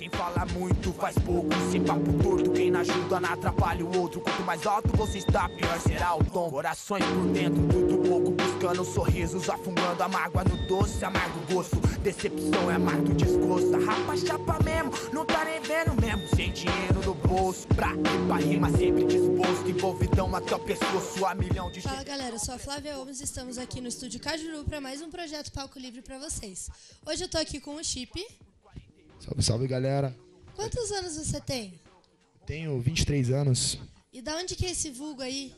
Quem fala muito faz pouco, sem papo torto. Quem não ajuda não atrapalha o outro. Quanto mais alto você está, pior será o tom. Corações por dentro, tudo pouco, buscando sorrisos, afundando a mágoa no doce, amargo gosto. Decepção é amargo desgosto. Rapa chapa mesmo, não tá nem vendo mesmo. Sem dinheiro no bolso, pra ir pra rima sempre disposto. Envolvidão até o pescoço, a milhão de Fala galera, eu sou a Flávia Holmes, estamos aqui no estúdio Cajuru para mais um projeto Palco Livre para vocês. Hoje eu tô aqui com o Chip. Salve, salve galera. Quantos anos você tem? Tenho 23 anos. E da onde que é esse vulgo aí?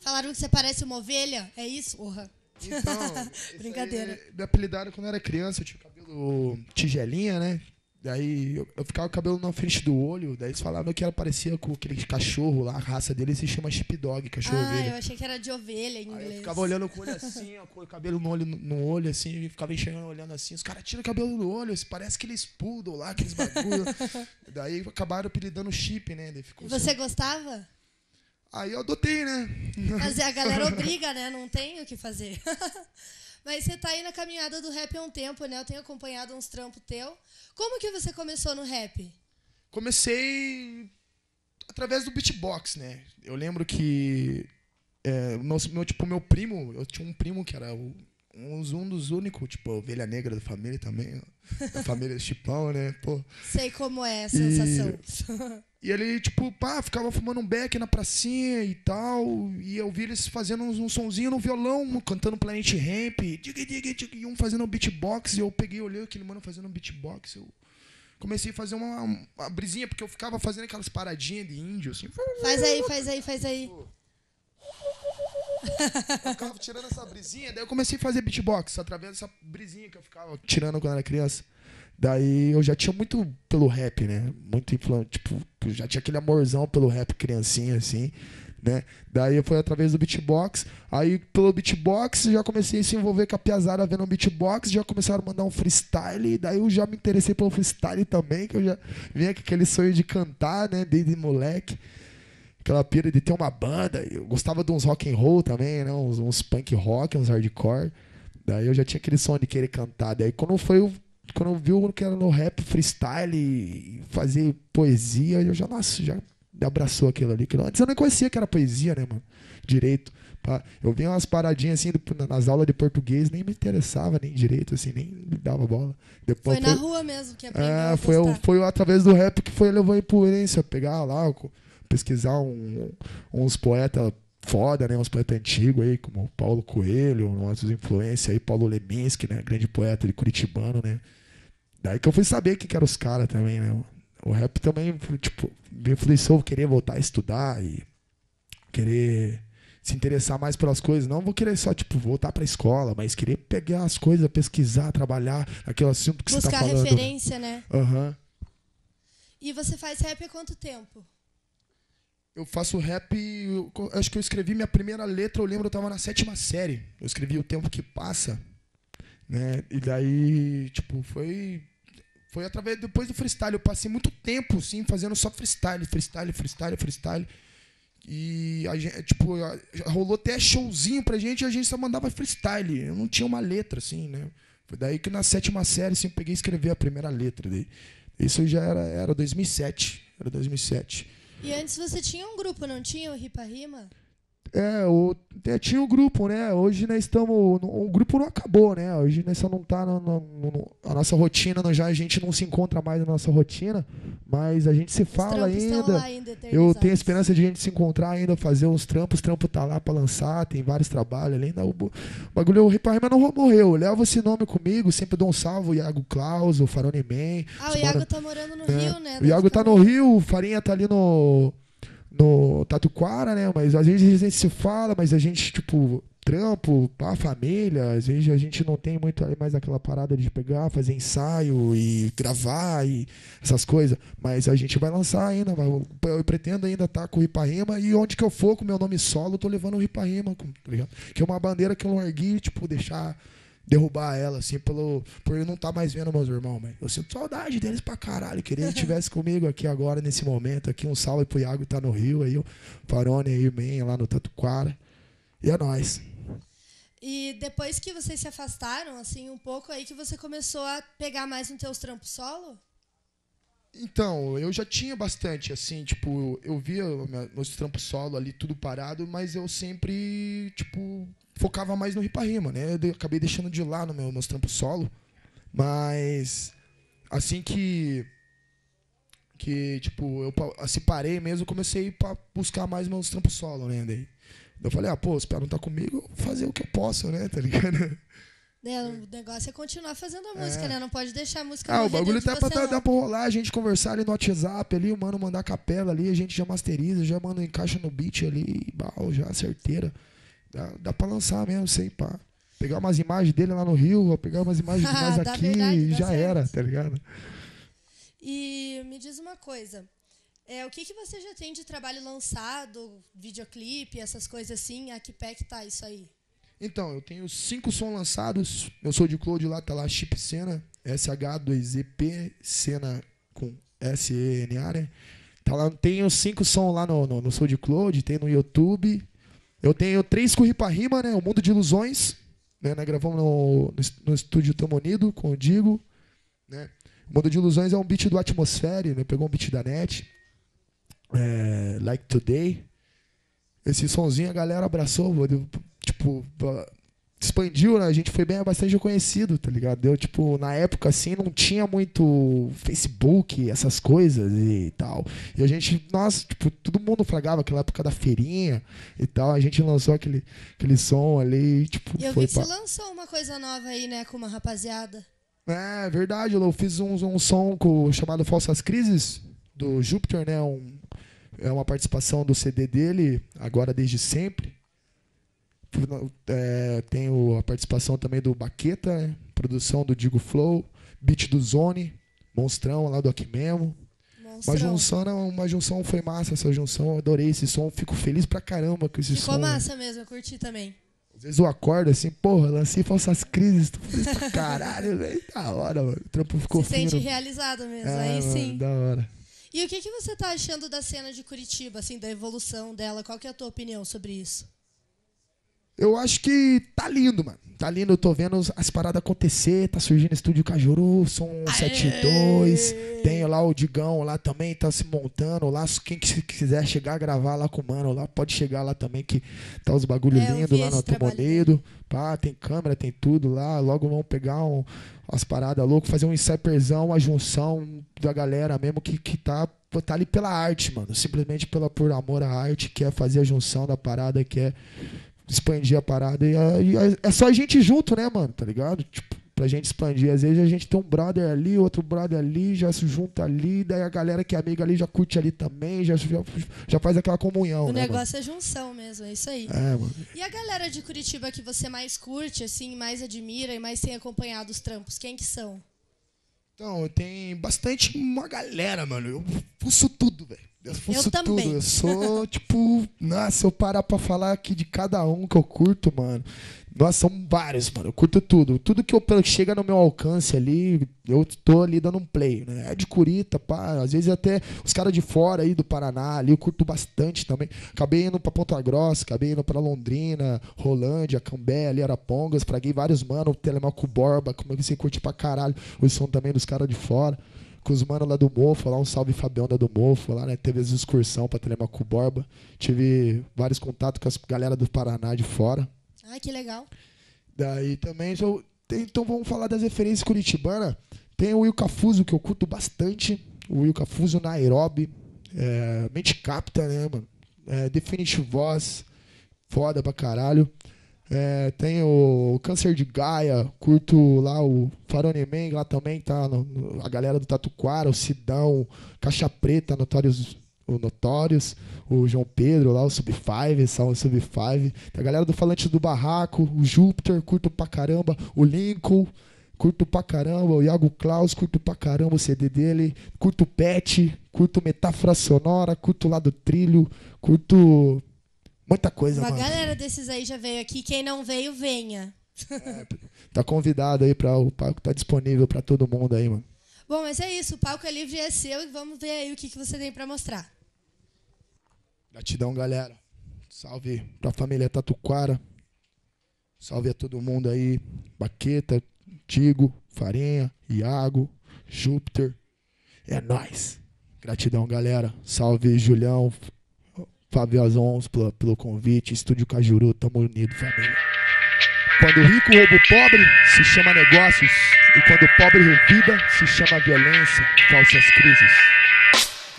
Falaram que você parece uma ovelha? É isso? Porra. Então, Brincadeira. Me apelidaram quando eu era criança, eu tinha cabelo tigelinha, né? Daí eu, eu, ficava com o cabelo na frente do olho, daí eles falavam que ela parecia com aquele cachorro lá, a raça dele se chama sheepdog, cachorro ah, ovelha. eu achei que era de ovelha em inglês. Aí eu ficava olhando com o olho assim, ó, com o cabelo no olho, no olho assim, e ficava enxergando, olhando assim, os caras tiram o cabelo do olho, parece aqueles poodle lá, aqueles bagulho. daí acabaram apelidando chip, né? Daí ficou Você assim. gostava? Aí eu adotei, né? Mas a galera obriga, né? Não tem o que fazer. Mas você tá aí na caminhada do rap há um tempo, né? Eu tenho acompanhado uns trampos teu. Como que você começou no rap? Comecei através do beatbox, né? Eu lembro que é, meu, meu, tipo, meu primo, eu tinha um primo que era o, um, um dos únicos, tipo, ovelha negra da família também, da família Chipão, né? Pô. Sei como é a sensação. E, e ele, tipo, pá, ficava fumando um beck na pracinha e tal, e eu vi eles fazendo um, um sonzinho no violão, cantando Planet Ramp, e um fazendo um beatbox, e eu peguei, olhei aquele mano fazendo um beatbox, eu comecei a fazer uma, uma brisinha, porque eu ficava fazendo aquelas paradinhas de índio, assim. Faz aí, faz aí, faz aí. Eu ficava tirando essa brisinha, daí eu comecei a fazer beatbox, através dessa brisinha que eu ficava tirando quando era criança. Daí eu já tinha muito pelo rap, né? Muito influente, tipo, já tinha aquele amorzão pelo rap criancinha, assim, né? Daí foi através do beatbox. Aí pelo beatbox já comecei a se envolver com a piazada vendo o beatbox, já começaram a mandar um freestyle, daí eu já me interessei pelo freestyle também, que eu já vinha com aquele sonho de cantar, né? Desde moleque aquela pira de ter uma banda. Eu gostava de uns rock and roll também, né? Uns, uns punk rock, uns hardcore. Daí eu já tinha aquele sonho de querer cantar. Daí quando foi o quando eu vi que era no rap freestyle, fazer poesia, eu já, nossa, já abraçou aquilo ali. Antes eu nem conhecia que era poesia, né, mano? Direito. Eu via umas paradinhas assim nas aulas de português, nem me interessava nem direito, assim, nem me dava bola. Depois foi, foi na rua mesmo que aprendeu. É, foi, foi através do rap que foi levou a influência, pegar lá, pesquisar um, uns poetas foda, né? Uns poetas antigos aí, como Paulo Coelho, nossos influências aí, Paulo Leminski, né? Grande poeta de Curitibano, né? Daí que eu fui saber que, que eram os caras também, né? O rap também, tipo, me influenciou querer voltar a estudar e querer se interessar mais pelas coisas. Não vou querer só, tipo, voltar pra escola, mas querer pegar as coisas, pesquisar, trabalhar aquele assunto que Buscar você tá falando. Buscar referência, né? Aham. Uhum. E você faz rap há quanto tempo? Eu faço rap. Eu, acho que eu escrevi minha primeira letra, eu lembro, eu tava na sétima série. Eu escrevi O Tempo Que Passa. Né? E daí, tipo, foi foi através depois do freestyle. Eu passei muito tempo, sim, fazendo só freestyle, freestyle, freestyle, freestyle. E a gente, tipo, rolou até showzinho pra gente e a gente só mandava freestyle. Eu não tinha uma letra, assim, né? Foi daí que na sétima série, assim, eu peguei e escrevi a primeira letra. Daí. Isso já era, era 2007. Era 2007. E antes você tinha um grupo, não tinha o Ripa Rima? É, o, tinha um grupo, né? Hoje nós estamos. O grupo não acabou, né? Hoje nós só não tá no, no, no, a nossa rotina, já a gente não se encontra mais na nossa rotina, mas a gente se fala ainda. ainda eu tenho a esperança de a gente se encontrar ainda, fazer uns trampos, o trampo tá lá pra lançar, tem vários trabalhos ali. Ainda, o, o bagulho, o Riparima não morreu. Leva esse nome comigo, sempre dou um salve, o Iago Klaus, o Farone Man. Ah, o Iago mora, tá morando no né? Rio, né? O Iago tá no Rio, o Farinha tá ali no no Tatuquara, né? Mas às vezes a gente se fala, mas a gente, tipo, trampo, a família, às vezes a gente não tem muito mais aquela parada de pegar, fazer ensaio e gravar e essas coisas. Mas a gente vai lançar ainda, eu pretendo ainda estar tá com o Riparima e onde que eu for com meu nome solo, eu tô levando o Riparima, tá ligado? Que é uma bandeira que eu ergui, tipo, deixar derrubar ela, assim, pelo, por eu não estar tá mais vendo meus irmãos, mas eu sinto saudade deles pra caralho. Queria que estivesse comigo aqui agora, nesse momento, aqui. Um salve pro Iago tá no Rio, aí o Farone aí, o Man, lá no Tatuquara. E é nóis. E depois que vocês se afastaram, assim, um pouco, aí que você começou a pegar mais nos teus trampos solo? Então, eu já tinha bastante, assim, tipo, eu via meus trampos solo ali, tudo parado, mas eu sempre, tipo, focava mais no ripa rima, né? Eu acabei deixando de lado meu, meus trampos solo, mas assim que que tipo eu assim parei mesmo comecei a buscar mais meus trampos solo né daí eu falei ah pô os não tá comigo fazer o que eu posso né tá ligado é, o negócio é continuar fazendo a música, é. né? Não pode deixar a música Ah, o bagulho tá pra, tá, dá pra rolar, a gente conversar ali no WhatsApp ali, o mano mandar capela ali, a gente já masteriza, já manda encaixa no beat ali, bal, já certeira. Dá, dá pra lançar mesmo, sei, pá. Pegar umas imagens dele lá no Rio, pegar umas imagens de nós aqui e já certo. era, tá ligado? E me diz uma coisa. É, o que, que você já tem de trabalho lançado, videoclipe, essas coisas assim? A que pé que tá isso aí? Então, eu tenho cinco sons lançados. Eu sou de Cloud lá, tá lá Chip Sena, SH2EP, Sena com S-E-N-A, né? Tá lá, tenho cinco sons lá no, no, no Soul de Cloud, tem no YouTube. Eu tenho três com Ripa Rima, né? O Mundo de Ilusões. Né? Nós gravamos no, no, no estúdio Tamo Unido com o Digo. Né? O Mundo de Ilusões é um beat do Atmosfere, né? Pegou um beat da net. É, like Today. Esse sonzinho a galera abraçou, tipo, expandiu, né? A gente foi bem bastante reconhecido, tá ligado? Deu, tipo, na época, assim, não tinha muito Facebook, essas coisas e tal. E a gente, nossa, tipo, todo mundo flagava aquela época da feirinha e tal. A gente lançou aquele, aquele som ali, tipo, e eu foi vi que pra... você lançou uma coisa nova aí, né, com uma rapaziada. É, verdade, eu fiz um, um som com, chamado Falsas Crises, do Júpiter, né? Um, é uma participação do CD dele, agora desde sempre. É, tenho a participação também do Baqueta, né? produção do Digo Flow, beat do Zone, Monstrão lá do Aqui Mesmo. Uma junção, uma junção foi massa essa junção, eu adorei esse som, fico feliz pra caramba com esse Ficou som. Ficou massa mesmo, eu curti também. Às vezes eu acordo assim, porra, lancei falsas crises, tô feliz pra caralho, velho, da hora, mano. O trampo ficou Se fino. sente realizado mesmo, é, aí mano, sim. Da hora. E o que, que você tá achando da cena de Curitiba, assim, da evolução dela? Qual que é a tua opinião sobre isso? Eu acho que tá lindo, mano. Tá lindo, eu tô vendo as paradas acontecer, tá surgindo Estúdio Cajuru, som 72, tem lá o Digão lá também, tá se montando lá, quem quiser chegar a gravar lá com o mano lá, pode chegar lá também, que tá os bagulho é, lindo lá no Tomonedo, pá, tem câmera, tem tudo lá, logo vamos pegar um, as paradas loucas, fazer um cyperzão, uma junção da galera mesmo que, que tá, tá ali pela arte, mano, simplesmente pela, por amor à arte, quer fazer a junção da parada, quer expandir a parada. E, e é só a gente junto, né, mano? Tá ligado? Tipo, pra gente expandir. Às vezes a gente tem um brother ali, outro brother ali, já se junta ali, daí a galera que é amiga ali já curte ali também, já, já, já faz aquela comunhão. O né, negócio mano? é junção mesmo, é isso aí. É, mano. E a galera de Curitiba que você mais curte, assim, mais admira e mais tem acompanhado os trampos, quem que são? Então, tem bastante uma galera, mano. Eu fuço tudo, velho. Eu faço eu tudo. Eu sou, tipo, nossa, eu parar pra falar aqui de cada um que eu curto, mano. Nossa, são vários, mano. Eu curto tudo. Tudo que eu, chega no meu alcance ali, eu tô ali dando um play, né? É de Curita, pá. Às vezes até os caras de fora aí do Paraná ali, eu curto bastante também. Acabei indo pra Ponta Grossa, acabei indo pra Londrina, Rolândia, Cambé, ali, Arapongas. Fraguei vários, mano. Telemaco Borba, como é que você curte pra caralho o som também dos caras de fora com os manos lá do Mofo, lá um salve Fabião da do Mofo, lá, né? Teve as excursão pra Telemaco Borba. Tive vários contatos com as galera do Paraná de fora. Ai, que legal. Daí também, eu, então vamos falar das referências curitibanas. Tem o Will Cafuso, que eu curto bastante. O Will Cafuso, Nairobi. É, Mente Capta, né, mano? É, Definitive Voz. Foda pra caralho. É, tem o Câncer de Gaia, curto lá o Farone Man, lá também tá no, no, a galera do Tatuquara, o Sidão, Caixa Preta, Notórios, o Notórios, o João Pedro lá, o Sub 5, São Sub 5. a galera do Falante do Barraco, o Júpiter, curto pra caramba, o Lincoln, curto pra caramba, o Iago Klaus, curto pra caramba o CD dele, curto Pet, curto Metáfora Sonora, curto lá do Trilho, curto Muita coisa, Uma mano. galera desses aí já veio aqui. Quem não veio, venha. É, tá convidado aí para o palco tá disponível para todo mundo aí, mano. Bom, mas é isso. O palco é livre e é seu e vamos ver aí o que, que você tem para mostrar. Gratidão, galera. Salve pra família Tatuquara. Salve a todo mundo aí. Baqueta, Tigo, Farinha, Iago, Júpiter. É nóis. Gratidão, galera. Salve, Julião. Fábio Azons pelo, pelo convite. Estúdio Cajuru, tamo unido, família. Quando o rico rouba o pobre, se chama negócios. E quando o pobre revida, se chama violência, falsas crises.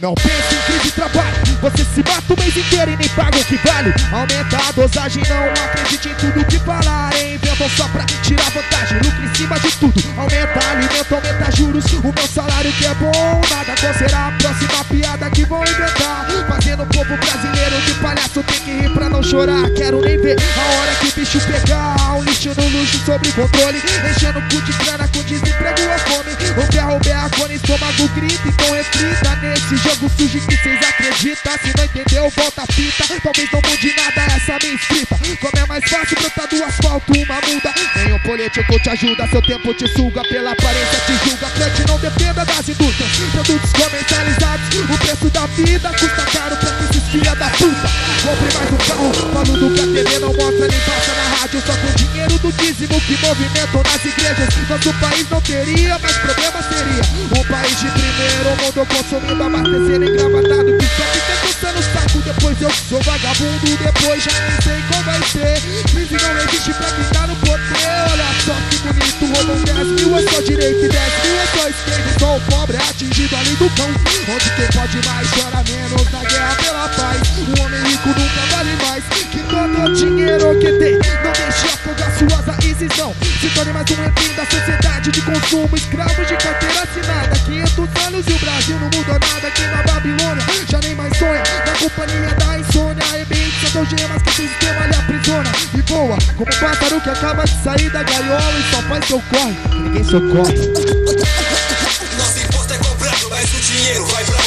Não pense em crise de trabalho, você se mata o mês inteiro e nem paga o que vale. Aumenta a dosagem, não acredite em tudo que falarem. Inventam só pra tirar vantagem, lucro em cima de tudo. Aumenta alimento, aumenta juros. O meu salário que é bom, nada qual será a próxima piada que vão inventar. Fazendo o povo brasileiro de palhaço tem que rir pra chorar. Quero nem ver a hora que o bicho pegar. Um lixo no luxo sobre controle, enchendo o cu de grana com desemprego ou fome. O berro, berra, quando estômago grita, então reflita. Nesse jogo sujo que cês acreditam. Se não entendeu, volta a fita. Talvez não mude nada essa minha escrita. Como é mais fácil brotar do asfalto uma muda Nenhum político te ajuda Seu tempo te suga, pela aparência te julga. Frente não dependa das indústrias. Produtos comercializados O preço da vida custa caro pra esses filha da puta. Compre mais um carro Falo do que TV não mostra nem passa na rádio. Só com dinheiro do dízimo que movimentam nas igrejas. Nosso país não teria mais problema seria Um país de primeiro mundo consumindo abastecer ser engravatado Que só fica coçando Depois eu sou vagabundo Depois já nem sei como vai ser. Crise não existe pra quem tá no poder. Olha só que bonito Roubam 10 mil é só direito e 10 mil é só esquerda só o pobre é atingido ali do cão Onde quem pode mais chora menos Na guerra pela paz. O homem rico nunca vale mais Que todo dinheiro que tem Não deixe afogar não Se torne mais um refém da sociedade de consumo. Escravos de carteira assinada. 500 anos e o Brasil não mudou nada Aqui na Babilônia. Já nem mais sonha na companhia da insônia. Rebente são gemas que o sistema lhe aprisiona. E voa como um pássaro que acaba de sair da gaiola E só faz seu corre, ninguém socorre. Nosso imposto é cobrado, mas o dinheiro vai pra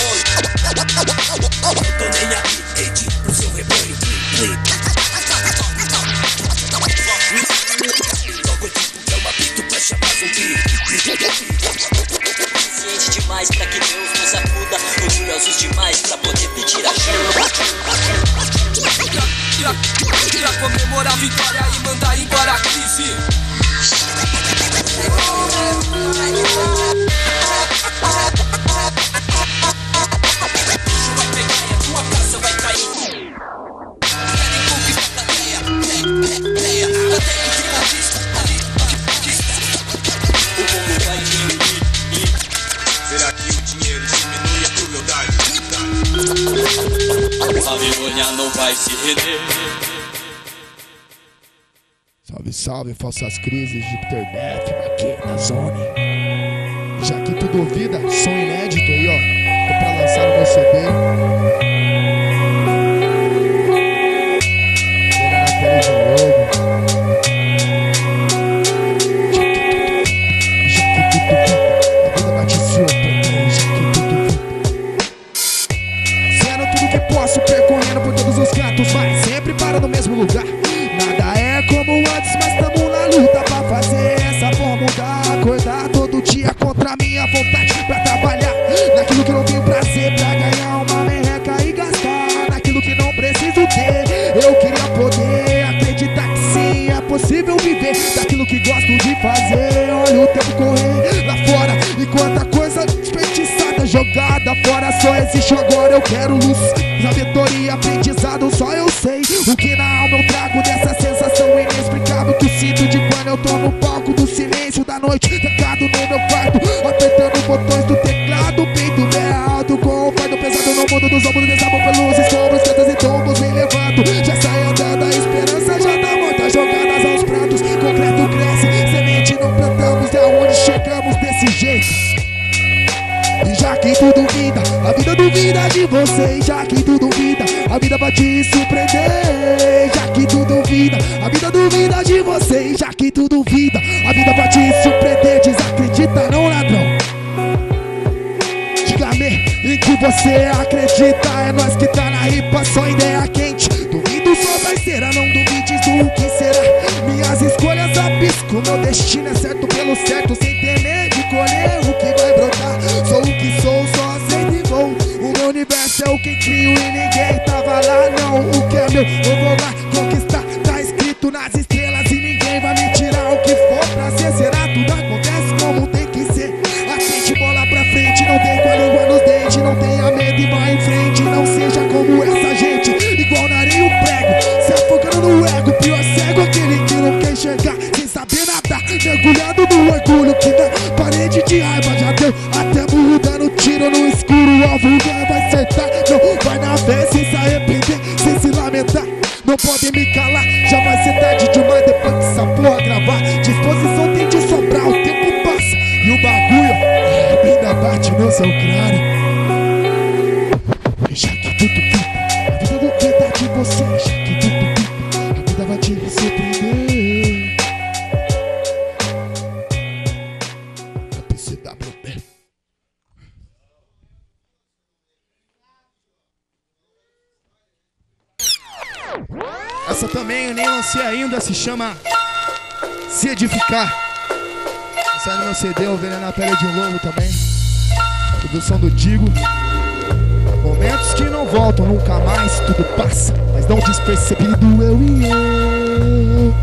Salve, falsas crises, Jupiter Death, aqui na zone. Já que tu duvida, som inédito aí, ó. Tô pra lançar o meu CD. Fazer. Olha o tempo correr lá fora e quanta coisa desperdiçada jogada fora. Só existe agora, eu quero luz, sabedoria, aprendizado. Só eu sei o que na alma eu trago dessa sensação inexplicável que eu sinto de quando eu tô no palco do silêncio da noite, trancado no meu quarto, apertando botões do teclado, peito bem alto, com o pesado no mundo dos ombros, desabo pelos escombros, que tu duvida, a vida duvida de você. Já que tu duvida, a vida vai te surpreender. Já que tu duvida, a vida duvida de você. Já que tu duvida, a vida vai te surpreender. Desacredita, não ladrão. Diga-me em que você acredita. É nós que tá na ripa, só ideia quente. Duvido só ser, não duvides do que será. Minhas escolhas abisco, meu destino é certo pelo certo, sem temer de colher o que vai brotar. Sou o que sou, universo é o que crio e ninguém tava lá, não. O que é meu, eu vou lá conquistar. Tá escrito nas estrelas lancei ainda, se chama Se Edificar. Sai no meu CD, o Veneno na Pele de um Lobo também. Produção do Digo. Momentos que não voltam nunca mais, tudo passa, mas não despercebido eu e eu.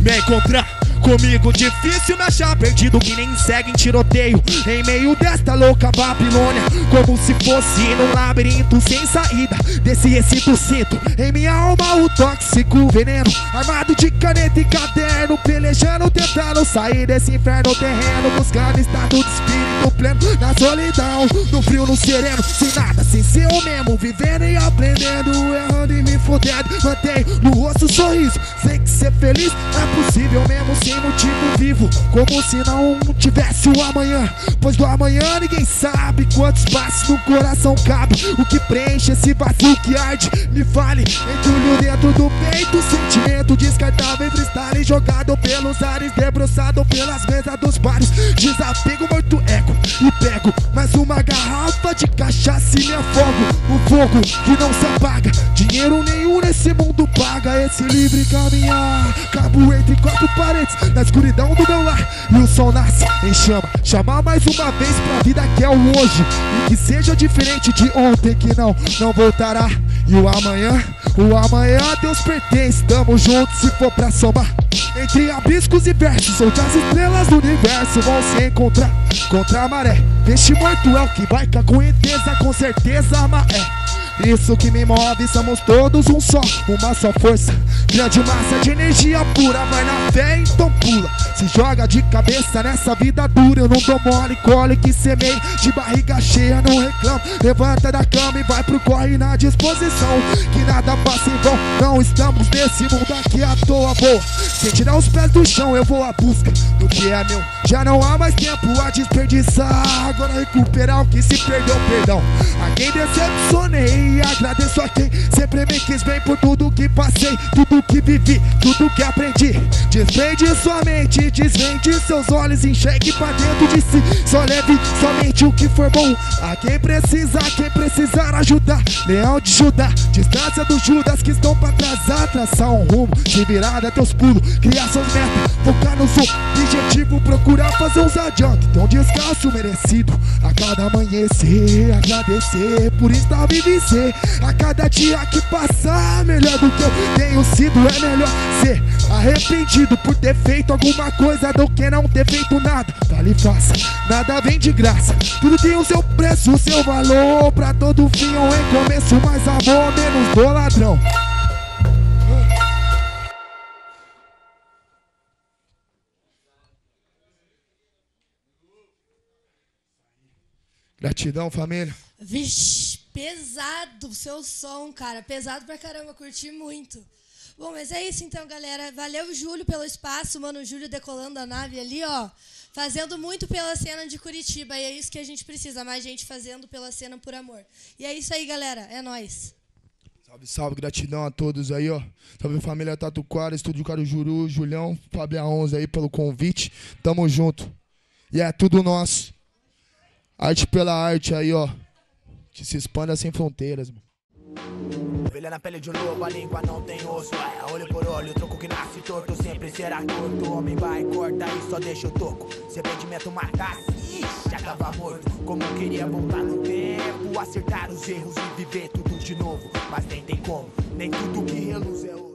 Me encontrar comigo difícil me achar perdido que nem segue em tiroteio em meio desta louca Babilônia, como se fosse num labirinto sem saída. Desse recinto sinto em minha alma o tóxico veneno, armado de caneta e caderno, pelejando, tentando sair desse inferno terreno, buscando estado de espírito pleno na solidão, no frio, no sereno, sem nada, sem ser o mesmo, vivendo e aprendendo, errando e me fodendo, mantenho no rosto sorriso, sei que ser feliz é possível mesmo sem motivo vivo, como se não tivesse o amanhã, pois do amanhã ninguém sabe quantos passos no coração cabe, o que preenche esse vazio que arde, me fale, entulho dentro do peito, sentimento descartável, freestyle jogado pelos ares, debruçado pelas mesas dos bares, desapego muito ego e pego mais uma garrafa de cachaça e me afogo, o fogo que não se apaga, dinheiro nenhum nesse mundo paga. Esse livre caminhar, cabo entre quatro paredes, na escuridão do meu lar, e o sol nasce em chama, chamar mais uma vez pra vida que é o hoje, que seja diferente de ontem que não, não voltará, e o amanhã, o amanhã a Deus pertence, tamo juntos se for pra somar, entre abiscos e versos, onde as estrelas do universo vão se encontrar, contra a maré, peixe morto é o que vai com a correnteza, com certeza, mas é. Isso que me move, somos todos um só, uma só força. Grande massa de energia pura, vai na fé, então pula. Se joga de cabeça nessa vida dura, eu não dou mole, colhe que semeia. De barriga cheia, não reclamo. Levanta da cama e vai pro corre na disposição. Que nada passa em vão, não estamos nesse mundo aqui à toa, boa. Sem tirar os pés do chão, eu vou à busca do que é meu. Já não há mais tempo a desperdiçar. Agora recuperar o que se perdeu, perdão. A quem decepcionei. Agradeço a quem sempre me quis bem por tudo que passei, tudo que vivi, tudo que aprendi. Desvende sua mente, desvende seus olhos, enxergue pra dentro de si. Só leve somente o que for bom. A quem precisa, a quem precisar ajudar. Leão de Judá, distância dos Judas que estão pra trás, traçar um rumo. Se virar dar teus pulos, criar suas metas, focar no seu objetivo, procurar fazer uns adiantos. Ter um descanso merecido a cada amanhecer, agradecer por estar vivo e ser. A cada dia que passar, melhor do que eu tenho sido, é melhor ser arrependido por ter feito alguma coisa do que não ter feito nada. Vale faça, nada vem de graça. Tudo tem o seu preço, o seu valor. Pra todo fim ou em começo, mais amor, menos do ladrão. Gratidão, família. Vixe, pesado o seu som, cara. Pesado pra caramba, curti muito. Bom, mas é isso então, galera. Valeu, Júlio, pelo espaço. Mano, o Júlio decolando a nave ali, ó. Fazendo muito pela cena de Curitiba. E é isso que a gente precisa. Mais gente fazendo pela cena por amor. E é isso aí, galera. É nóis. Salve, salve, gratidão a todos aí, ó. Salve família Tatuquara, Estúdio Carujuru, Julião, Fabia 11 aí pelo convite. Tamo junto. E é tudo nosso. Arte pela arte aí, ó. Que se expanda sem fronteiras, mano. Ovelha na pele de um lobo, a língua não tem osso. É olho por olho, o troco que nasce torto sempre será torto. Homem vai, corta e só deixa o toco. Se arrependimento matasse, já tava morto. Como queria voltar no tempo, acertar os erros e viver tudo de novo. Mas nem tem como, nem tudo que reluz é